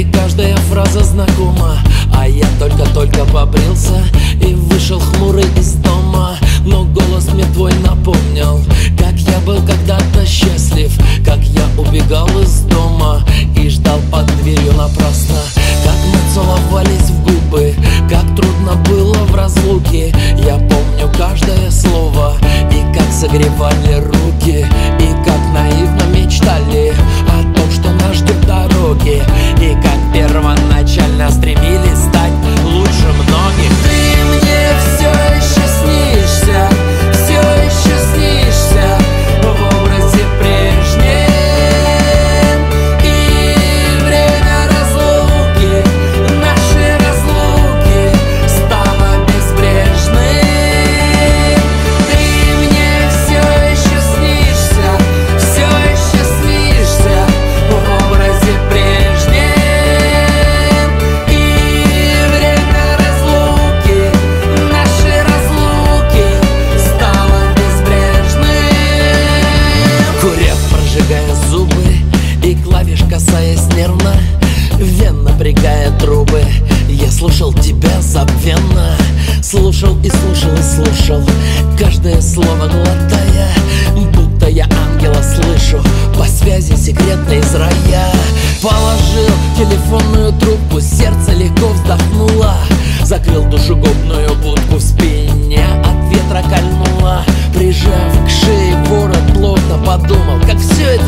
И каждая фраза знакома. А я только-только побрился И вышел хмурый из дома. Но голос мне твой напомнил Как я был когда-то счастлив Как я убегал из дома И ждал под дверью напрасно. Как мы целовались в губы Как трудно было в разлуке. Я помню каждое слово И как согревали руки И как наивно мечтали О том, что нас ждет дороги напрягая трубы. Я слушал тебя забвенно Слушал и слушал и слушал. Каждое слово глотая Будто я ангела слышу. По связи секретной из рая. Положил телефонную трубку Сердце легко вздохнуло. Закрыл душегубную будку в спине От ветра кольнуло. Прижав к шее ворот плотно Подумал, как все это